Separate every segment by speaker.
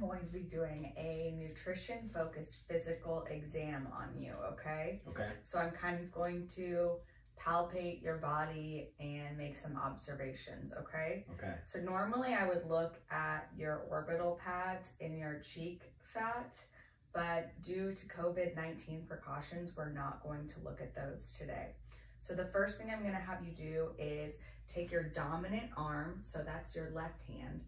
Speaker 1: I'm going to be doing a nutrition focused physical exam on you, okay?
Speaker 2: Okay.
Speaker 1: So I'm kind of going to palpate your body and make some observations, okay?
Speaker 2: Okay.
Speaker 1: So normally I would look at your orbital pads in your cheek fat, but due to COVID-19 precautions, we're not going to look at those today. So the first thing I'm gonna have you do is take your dominant arm, so that's your left hand.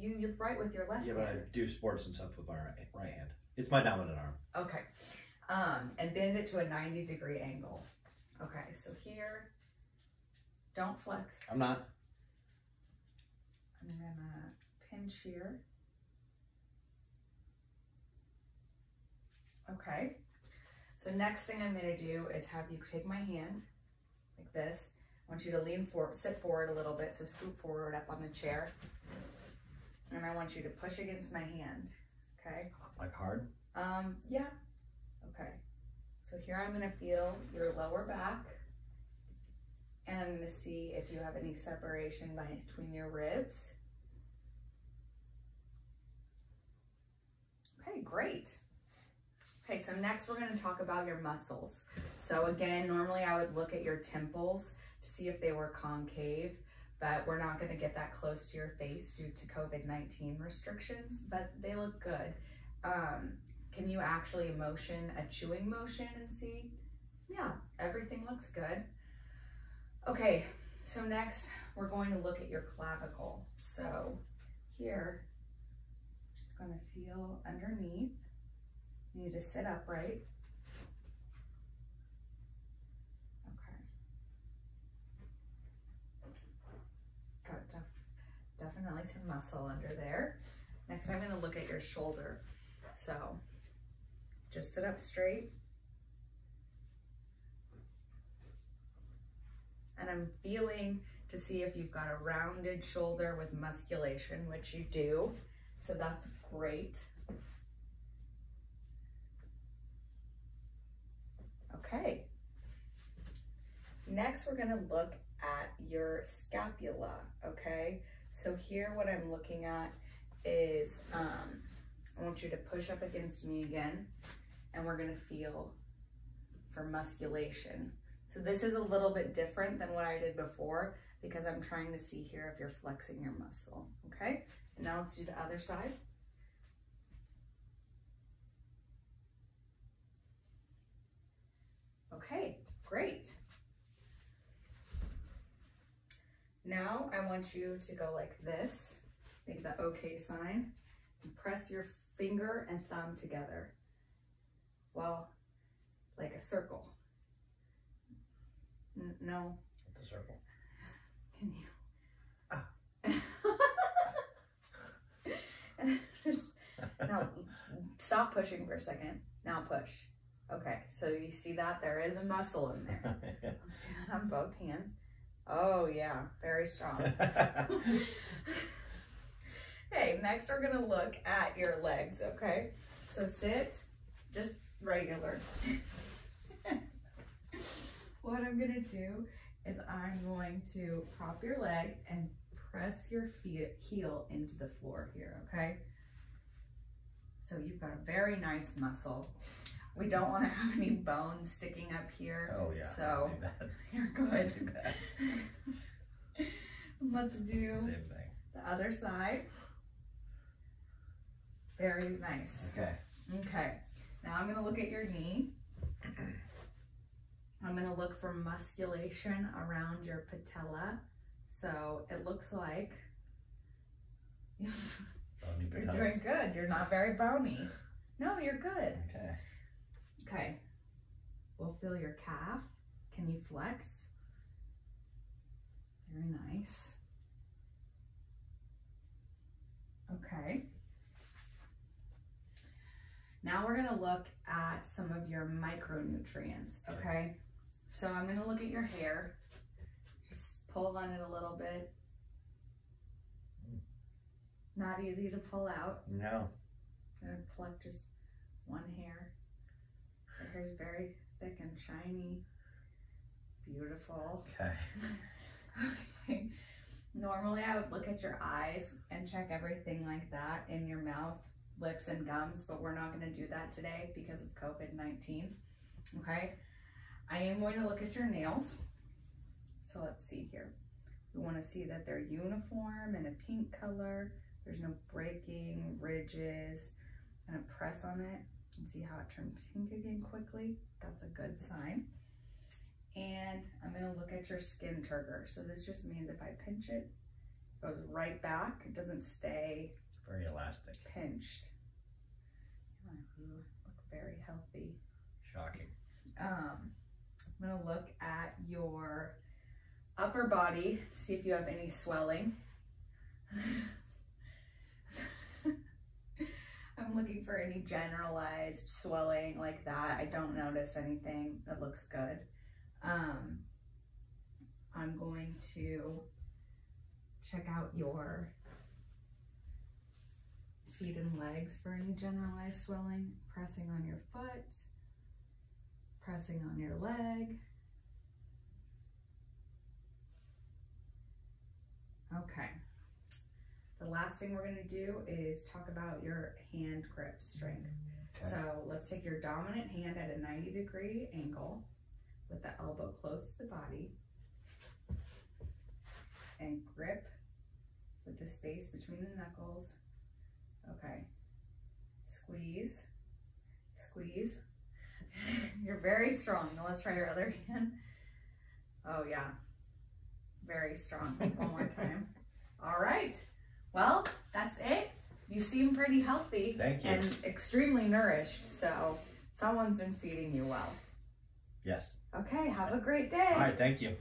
Speaker 1: You, you write with your left hand.
Speaker 2: Yeah, but I
Speaker 1: hand.
Speaker 2: do sports and stuff with my right, right hand. It's my dominant arm.
Speaker 1: Okay. Um, and bend it to a 90 degree angle. Okay, so here, don't flex.
Speaker 2: I'm not.
Speaker 1: I'm gonna pinch here. Okay. So next thing I'm gonna do is have you take my hand like this. I want you to lean forward, sit forward a little bit. So scoop forward up on the chair. And I want you to push against my hand. Okay.
Speaker 2: Like hard.
Speaker 1: Um, yeah. Okay. So here I'm gonna feel your lower back. And I'm gonna see if you have any separation between your ribs. Okay, great. Okay, so next we're gonna talk about your muscles. So again, normally I would look at your temples to see if they were concave, but we're not gonna get that close to your face due to COVID-19 restrictions, but they look good. Um, can you actually motion a chewing motion and see? Yeah, everything looks good. Okay, so next we're going to look at your clavicle. So here, just gonna feel underneath. You need to sit upright. Okay. Got definitely some muscle under there. Next, I'm gonna look at your shoulder. So just sit up straight. And I'm feeling to see if you've got a rounded shoulder with musculation, which you do. So that's great. Okay. Next, we're gonna look at your scapula, okay? So here what I'm looking at is, um, I want you to push up against me again, and we're gonna feel for musculation. So this is a little bit different than what I did before because I'm trying to see here if you're flexing your muscle, okay? And now let's do the other side. Okay, great. Now I want you to go like this, make the okay sign, and press your finger and thumb together. Well, like a circle. N no,
Speaker 2: It's a circle.
Speaker 1: can you?
Speaker 2: Ah.
Speaker 1: Just now, stop pushing for a second. Now push. Okay, so you see that there is a muscle in there. Let's do that on both hands. Oh yeah, very strong. okay, next we're gonna look at your legs, okay? So sit, just regular. what I'm gonna do is I'm going to prop your leg and press your feet, heel into the floor here, okay? So you've got a very nice muscle. We don't wanna have any bones sticking up here.
Speaker 2: oh yeah.
Speaker 1: So-. You're good. Let's do
Speaker 2: Same thing.
Speaker 1: the other side. Very nice.
Speaker 2: Okay.
Speaker 1: Okay, now I'm gonna look at your knee. I'm gonna look for musculation around your patella. So it looks like you're doing good. You're not very bony. No, you're good.
Speaker 2: Okay.
Speaker 1: Okay, we'll feel your calf. Can you flex? Very nice. Okay. Now we're gonna look at some of your micronutrients, okay? So I'm gonna look at your hair. Just pull on it a little bit. Not easy to pull out.
Speaker 2: No.
Speaker 1: I'm gonna pluck just one hair. Her hair's very thick and shiny. Beautiful.
Speaker 2: Okay.
Speaker 1: okay. Normally I would look at your eyes and check everything like that in your mouth, lips and gums, but we're not gonna do that today because of COVID-19, okay? I am going to look at your nails. So let's see here. We wanna see that they're uniform and a pink color. There's no breaking, ridges. I'm gonna press on it and see how it turns pink again quickly. That's a good sign. And I'm gonna look at your skin turgor. So this just means if I pinch it, it goes right back. It doesn't stay
Speaker 2: Very elastic.
Speaker 1: pinched. You look very healthy.
Speaker 2: Shocking.
Speaker 1: Um, I'm gonna look at your upper body to see if you have any swelling. I'm looking for any generalized swelling like that. I don't notice anything that looks good. Um, I'm going to check out your feet and legs for any generalized swelling. Pressing on your foot, pressing on your leg. Okay. The last thing we're gonna do is talk about your hand grip strength.
Speaker 2: Okay.
Speaker 1: So let's take your dominant hand at a 90 degree angle with the elbow close to the body and grip with the space between the knuckles. Okay. Squeeze, squeeze. You're very strong. Now let's try your other hand. Oh yeah, very strong. One more time. All right. Well, that's it. You seem pretty healthy
Speaker 2: Thank you.
Speaker 1: and extremely nourished. So someone's been feeding you well.
Speaker 2: Yes.
Speaker 1: Okay, have a great day.
Speaker 2: All right. Thank you.